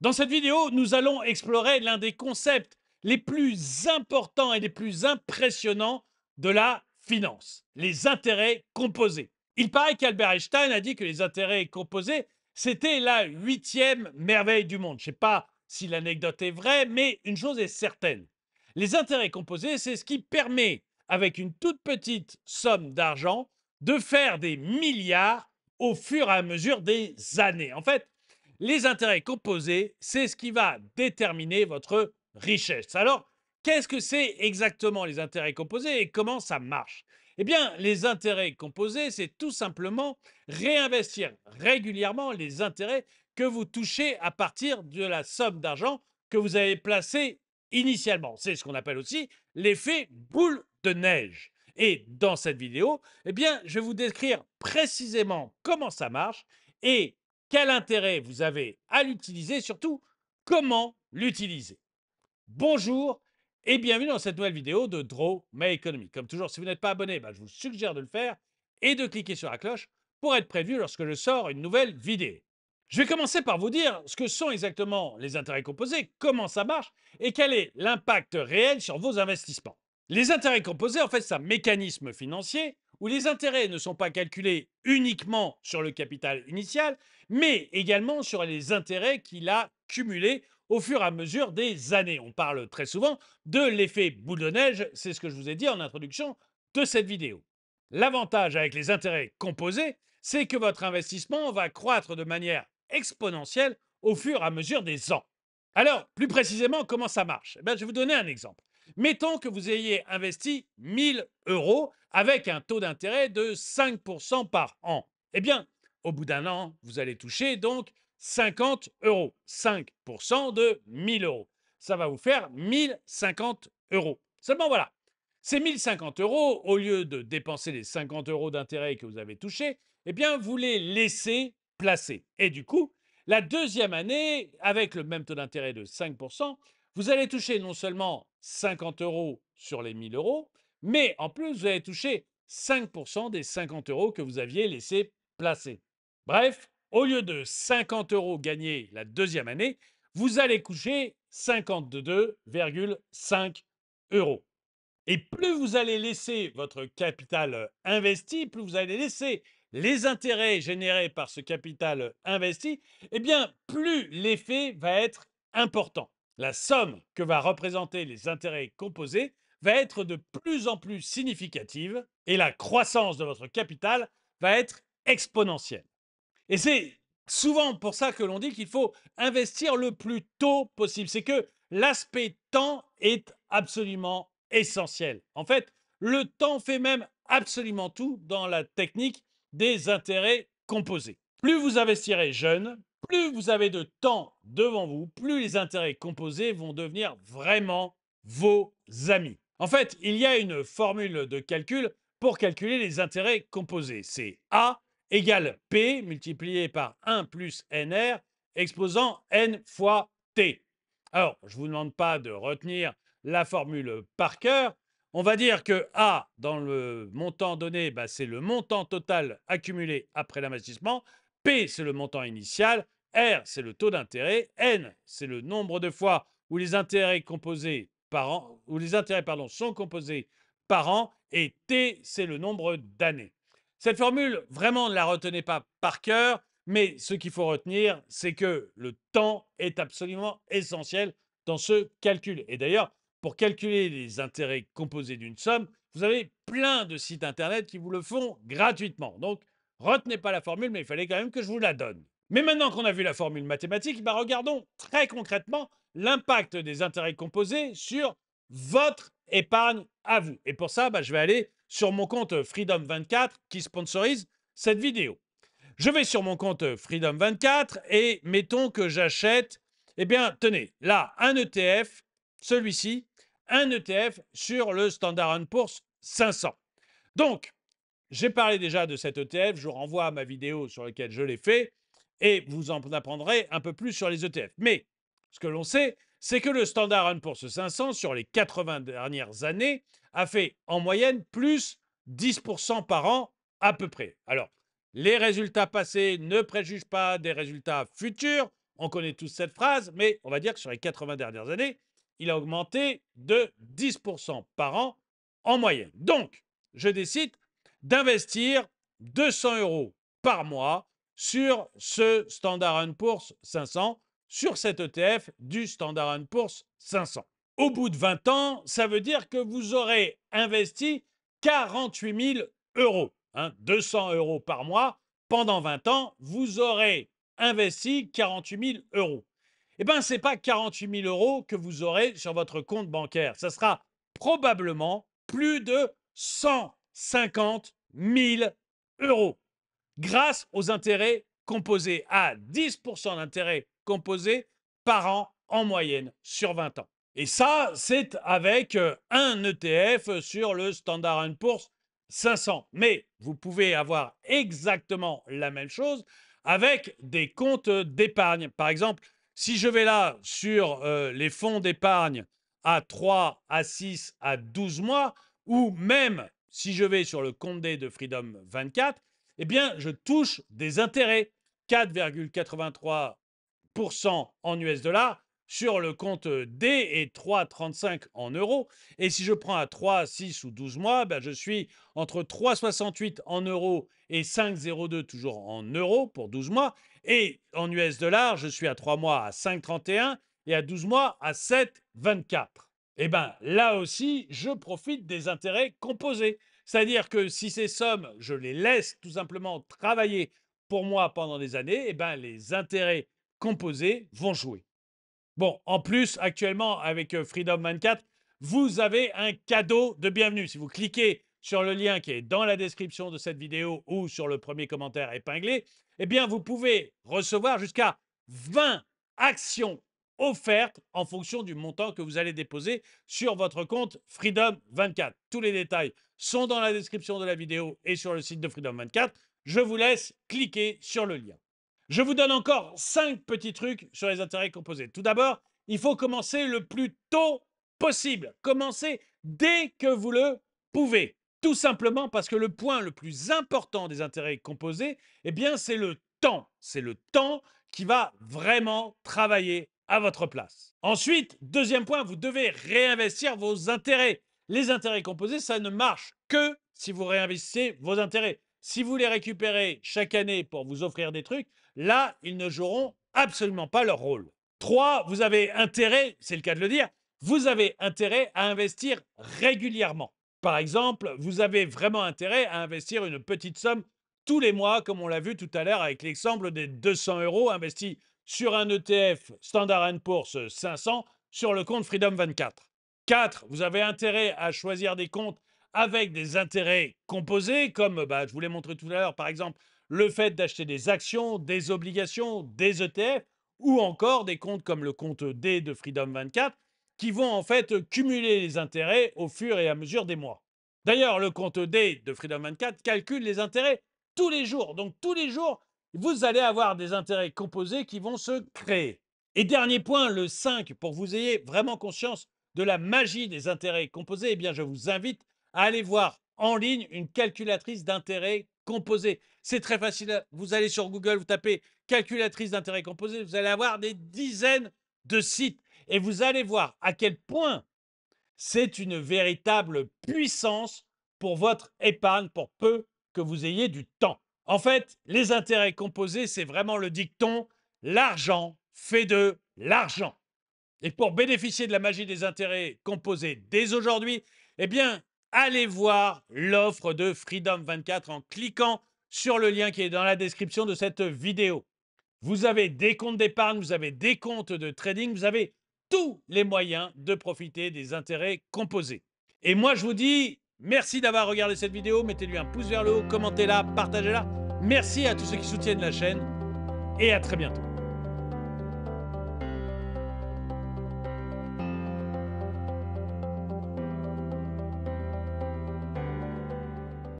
Dans cette vidéo, nous allons explorer l'un des concepts les plus importants et les plus impressionnants de la finance, les intérêts composés. Il paraît qu'Albert Einstein a dit que les intérêts composés, c'était la huitième merveille du monde. Je ne sais pas si l'anecdote est vraie, mais une chose est certaine. Les intérêts composés, c'est ce qui permet, avec une toute petite somme d'argent, de faire des milliards au fur et à mesure des années. En fait, les intérêts composés, c'est ce qui va déterminer votre richesse. Alors, qu'est-ce que c'est exactement les intérêts composés et comment ça marche? Eh bien, les intérêts composés, c'est tout simplement réinvestir régulièrement les intérêts que vous touchez à partir de la somme d'argent que vous avez placée initialement. C'est ce qu'on appelle aussi l'effet boule de neige. Et dans cette vidéo, eh bien, je vais vous décrire précisément comment ça marche et quel intérêt vous avez à l'utiliser, surtout comment l'utiliser. Bonjour et bienvenue dans cette nouvelle vidéo de Draw My Economy. Comme toujours, si vous n'êtes pas abonné, bah, je vous suggère de le faire et de cliquer sur la cloche pour être prévenu lorsque je sors une nouvelle vidéo. Je vais commencer par vous dire ce que sont exactement les intérêts composés, comment ça marche et quel est l'impact réel sur vos investissements. Les intérêts composés, en fait, c'est un mécanisme financier où les intérêts ne sont pas calculés uniquement sur le capital initial, mais également sur les intérêts qu'il a cumulés au fur et à mesure des années. On parle très souvent de l'effet boule de neige, c'est ce que je vous ai dit en introduction de cette vidéo. L'avantage avec les intérêts composés, c'est que votre investissement va croître de manière exponentielle au fur et à mesure des ans. Alors, plus précisément, comment ça marche? Eh Je vais vous donner un exemple. Mettons que vous ayez investi 1000 euros avec un taux d'intérêt de 5% par an. Eh bien, au bout d'un an, vous allez toucher donc 50 euros. 5% de 1000 euros. Ça va vous faire 1050 euros. Seulement voilà, ces 1050 euros, au lieu de dépenser les 50 euros d'intérêt que vous avez touchés, eh bien, vous les laissez placer. Et du coup, la deuxième année, avec le même taux d'intérêt de 5%, vous allez toucher non seulement 50 euros sur les 1000 euros, mais en plus, vous allez toucher 5% des 50 euros que vous aviez laissés placer. Bref, au lieu de 50 euros gagnés la deuxième année, vous allez coucher 52,5 euros. Et plus vous allez laisser votre capital investi, plus vous allez laisser les intérêts générés par ce capital investi, eh bien, plus l'effet va être important la somme que va représenter les intérêts composés va être de plus en plus significative et la croissance de votre capital va être exponentielle. Et c'est souvent pour ça que l'on dit qu'il faut investir le plus tôt possible. C'est que l'aspect temps est absolument essentiel. En fait, le temps fait même absolument tout dans la technique des intérêts composés. Plus vous investirez jeune, plus vous avez de temps devant vous, plus les intérêts composés vont devenir vraiment vos amis. En fait, il y a une formule de calcul pour calculer les intérêts composés. C'est A égale P multiplié par 1 plus NR exposant N fois T. Alors, je ne vous demande pas de retenir la formule par cœur. On va dire que A, dans le montant donné, bah, c'est le montant total accumulé après l'investissement. P, c'est le montant initial, R, c'est le taux d'intérêt, N, c'est le nombre de fois où les intérêts composés par an, où les intérêts pardon, sont composés par an, et T, c'est le nombre d'années. Cette formule, vraiment, ne la retenez pas par cœur, mais ce qu'il faut retenir, c'est que le temps est absolument essentiel dans ce calcul. Et d'ailleurs, pour calculer les intérêts composés d'une somme, vous avez plein de sites internet qui vous le font gratuitement. Donc, Retenez pas la formule, mais il fallait quand même que je vous la donne. Mais maintenant qu'on a vu la formule mathématique, bah regardons très concrètement l'impact des intérêts composés sur votre épargne à vous. Et pour ça, bah, je vais aller sur mon compte Freedom24 qui sponsorise cette vidéo. Je vais sur mon compte Freedom24 et mettons que j'achète, eh bien, tenez, là, un ETF, celui-ci, un ETF sur le Standard Poor's 500. Donc, j'ai parlé déjà de cet ETF, je vous renvoie à ma vidéo sur laquelle je l'ai fait, et vous en apprendrez un peu plus sur les ETF. Mais ce que l'on sait, c'est que le Standard Poor's 500 sur les 80 dernières années a fait en moyenne plus 10% par an à peu près. Alors, les résultats passés ne préjugent pas des résultats futurs. On connaît tous cette phrase, mais on va dire que sur les 80 dernières années, il a augmenté de 10% par an en moyenne. Donc, je décide d'investir 200 euros par mois sur ce Standard Poor's 500, sur cet ETF du Standard Poor's 500. Au bout de 20 ans, ça veut dire que vous aurez investi 48 000 euros, 200 hein, euros par mois. Pendant 20 ans, vous aurez investi 48 000 euros. Eh bien, ce n'est pas 48 000 euros que vous aurez sur votre compte bancaire. Ce sera probablement plus de 150 000 euros grâce aux intérêts composés à 10% d'intérêts composés par an en moyenne sur 20 ans. Et ça, c'est avec euh, un ETF sur le Standard Poor's 500. Mais vous pouvez avoir exactement la même chose avec des comptes d'épargne. Par exemple, si je vais là sur euh, les fonds d'épargne à 3, à 6, à 12 mois, ou même si je vais sur le compte de Freedom 24, eh bien, je touche des intérêts. 4,83% en US dollars sur le compte D et 3,35 en euros. Et si je prends à 3, 6 ou 12 mois, ben je suis entre 3,68 en euros et 5,02 toujours en euros pour 12 mois. Et en US dollars, je suis à 3 mois à 5,31 et à 12 mois à 7,24. Eh bien, là aussi, je profite des intérêts composés. C'est-à-dire que si ces sommes, je les laisse tout simplement travailler pour moi pendant des années, eh ben, les intérêts composés vont jouer. Bon, en plus, actuellement, avec euh, Freedom 24, vous avez un cadeau de bienvenue. Si vous cliquez sur le lien qui est dans la description de cette vidéo ou sur le premier commentaire épinglé, eh bien, vous pouvez recevoir jusqu'à 20 actions offerte en fonction du montant que vous allez déposer sur votre compte Freedom 24. Tous les détails sont dans la description de la vidéo et sur le site de Freedom 24. Je vous laisse cliquer sur le lien. Je vous donne encore cinq petits trucs sur les intérêts composés. Tout d'abord, il faut commencer le plus tôt possible. Commencez dès que vous le pouvez. Tout simplement parce que le point le plus important des intérêts composés, eh bien, c'est le temps. C'est le temps qui va vraiment travailler à votre place. Ensuite, deuxième point, vous devez réinvestir vos intérêts. Les intérêts composés, ça ne marche que si vous réinvestissez vos intérêts. Si vous les récupérez chaque année pour vous offrir des trucs, là, ils ne joueront absolument pas leur rôle. Trois, vous avez intérêt, c'est le cas de le dire, vous avez intérêt à investir régulièrement. Par exemple, vous avez vraiment intérêt à investir une petite somme tous les mois, comme on l'a vu tout à l'heure avec l'exemple des 200 euros investis sur un ETF Standard Poor's 500 sur le compte Freedom 24. 4. Vous avez intérêt à choisir des comptes avec des intérêts composés, comme bah, je vous l'ai montré tout à l'heure, par exemple, le fait d'acheter des actions, des obligations, des ETF, ou encore des comptes comme le compte D de Freedom 24, qui vont en fait cumuler les intérêts au fur et à mesure des mois. D'ailleurs, le compte D de Freedom 24 calcule les intérêts tous les jours. Donc tous les jours, vous allez avoir des intérêts composés qui vont se créer. Et dernier point, le 5, pour que vous ayez vraiment conscience de la magie des intérêts composés, eh bien, je vous invite à aller voir en ligne une calculatrice d'intérêts composés. C'est très facile. Vous allez sur Google, vous tapez calculatrice d'intérêts composés, vous allez avoir des dizaines de sites et vous allez voir à quel point c'est une véritable puissance pour votre épargne, pour peu que vous ayez du temps. En fait, les intérêts composés, c'est vraiment le dicton l'argent fait de l'argent. Et pour bénéficier de la magie des intérêts composés dès aujourd'hui, eh bien, allez voir l'offre de Freedom 24 en cliquant sur le lien qui est dans la description de cette vidéo. Vous avez des comptes d'épargne, vous avez des comptes de trading, vous avez tous les moyens de profiter des intérêts composés. Et moi, je vous dis merci d'avoir regardé cette vidéo. Mettez-lui un pouce vers le haut, commentez-la, partagez-la. Merci à tous ceux qui soutiennent la chaîne et à très bientôt.